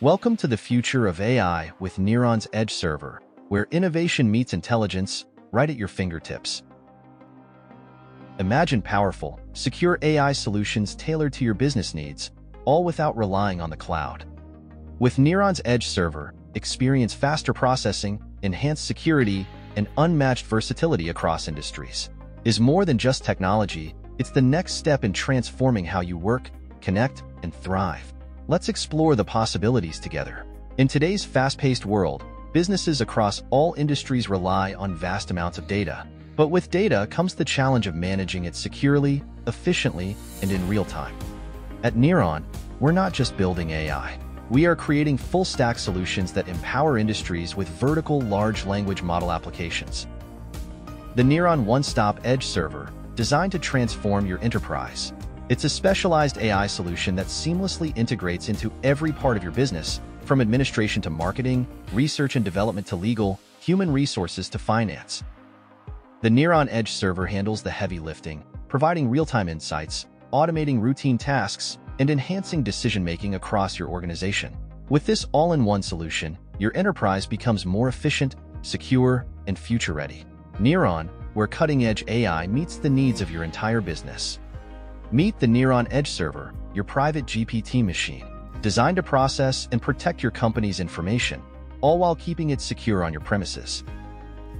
Welcome to the future of AI with Kneron's Edge Server, where innovation meets intelligence right at your fingertips. Imagine powerful, secure AI solutions tailored to your business needs, all without relying on the cloud. With Kneron's Edge Server, experience faster processing, enhanced security, and unmatched versatility across industries. Is more than just technology, it's the next step in transforming how you work, connect, and thrive. Let's explore the possibilities together. In today's fast-paced world, businesses across all industries rely on vast amounts of data. But with data comes the challenge of managing it securely, efficiently, and in real time. At Kneron, we're not just building AI. We are creating full-stack solutions that empower industries with vertical large language model applications. The Kneron One-Stop Edge Server, designed to transform your enterprise. It's a specialized AI solution that seamlessly integrates into every part of your business, from administration to marketing, research and development to legal, human resources to finance. The Kneron Edge Server handles the heavy lifting, providing real-time insights, automating routine tasks, and enhancing decision-making across your organization. With this all-in-one solution, your enterprise becomes more efficient, secure, and future-ready. Kneron, where cutting-edge AI meets the needs of your entire business. Meet the Kneron Edge Server, your private GPT machine, designed to process and protect your company's information, all while keeping it secure on your premises.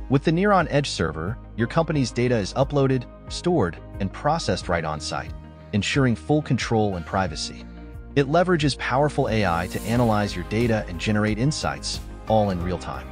With the Kneron Edge Server, your company's data is uploaded, stored, and processed right on-site, ensuring full control and privacy. It leverages powerful AI to analyze your data and generate insights, all in real time.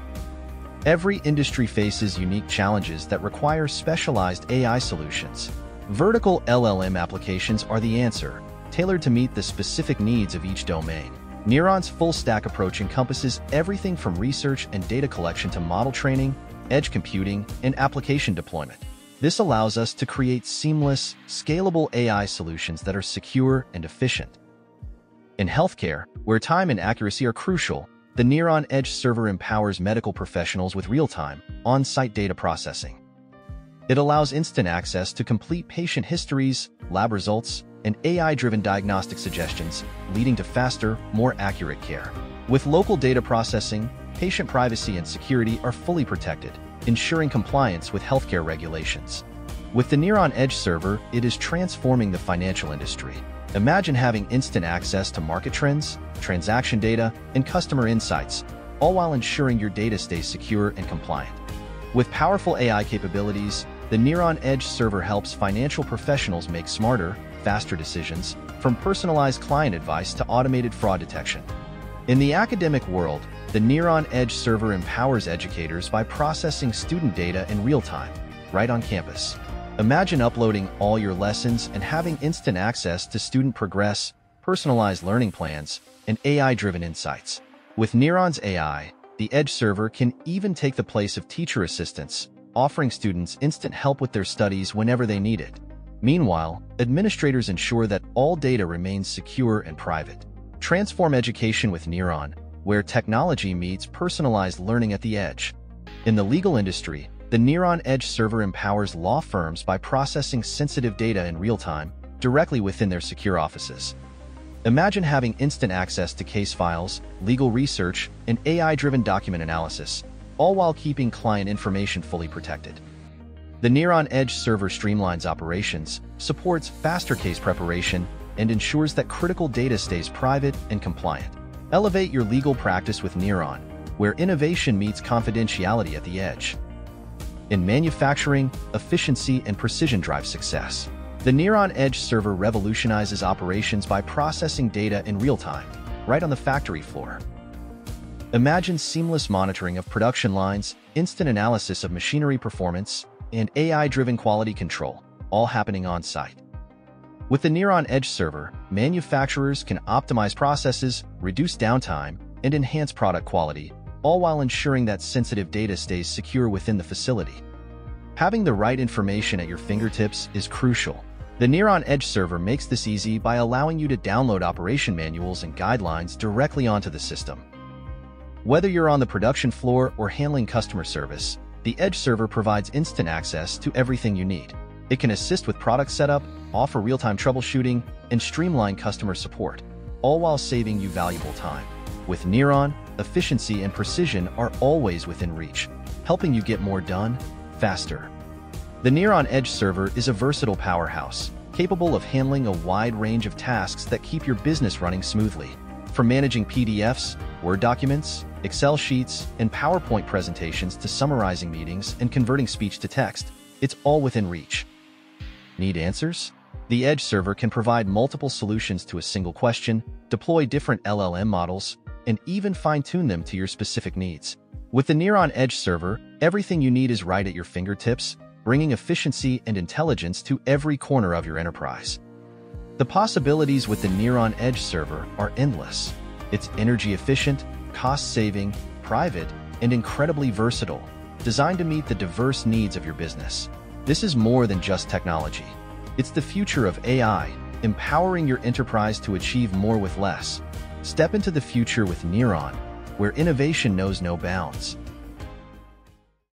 Every industry faces unique challenges that require specialized AI solutions. Vertical LLM applications are the answer, tailored to meet the specific needs of each domain. Kneron's full-stack approach encompasses everything from research and data collection to model training, edge computing, and application deployment. This allows us to create seamless, scalable AI solutions that are secure and efficient. In healthcare, where time and accuracy are crucial, the Kneron Edge server empowers medical professionals with real-time, on-site data processing. It allows instant access to complete patient histories, lab results, and AI-driven diagnostic suggestions, leading to faster, more accurate care. With local data processing, patient privacy and security are fully protected, ensuring compliance with healthcare regulations. With the Kneron Edge server, it is transforming the financial industry. Imagine having instant access to market trends, transaction data, and customer insights, all while ensuring your data stays secure and compliant. With powerful AI capabilities, the Kneron Edge server helps financial professionals make smarter, faster decisions, from personalized client advice to automated fraud detection. In the academic world, the Kneron Edge server empowers educators by processing student data in real time, right on campus. Imagine uploading all your lessons and having instant access to student progress, personalized learning plans, and AI-driven insights. With Kneron's AI, the Edge server can even take the place of teacher assistants, offering students instant help with their studies whenever they need it. Meanwhile, administrators ensure that all data remains secure and private. Transform education with Kneron, where technology meets personalized learning at the edge. In the legal industry, the Kneron Edge server empowers law firms by processing sensitive data in real time, directly within their secure offices. Imagine having instant access to case files, legal research, and AI-driven document analysis, all while keeping client information fully protected. The Kneron Edge server streamlines operations, supports faster case preparation, and ensures that critical data stays private and compliant. Elevate your legal practice with Kneron, where innovation meets confidentiality at the edge. In manufacturing, efficiency and precision drive success. The Kneron Edge server revolutionizes operations by processing data in real time, right on the factory floor. Imagine seamless monitoring of production lines, instant analysis of machinery performance, and AI-driven quality control, all happening on-site. With the Kneron Edge server, manufacturers can optimize processes, reduce downtime, and enhance product quality, all while ensuring that sensitive data stays secure within the facility. Having the right information at your fingertips is crucial. The Kneron Edge server makes this easy by allowing you to download operation manuals and guidelines directly onto the system. Whether you're on the production floor or handling customer service, the Edge server provides instant access to everything you need. It can assist with product setup, offer real-time troubleshooting, and streamline customer support, all while saving you valuable time. With Kneron, efficiency and precision are always within reach, helping you get more done, faster. The Kneron Edge server is a versatile powerhouse, capable of handling a wide range of tasks that keep your business running smoothly. From managing PDFs, Word documents, Excel sheets, and PowerPoint presentations to summarizing meetings and converting speech to text, it's all within reach. Need answers? The Edge server can provide multiple solutions to a single question, deploy different LLM models, and even fine-tune them to your specific needs. With the Kneron Edge server, everything you need is right at your fingertips, bringing efficiency and intelligence to every corner of your enterprise. The possibilities with the Kneron Edge server are endless. It's energy efficient, cost-saving, private, and incredibly versatile, designed to meet the diverse needs of your business. This is more than just technology. It's the future of AI, empowering your enterprise to achieve more with less. Step into the future with Kneron, where innovation knows no bounds.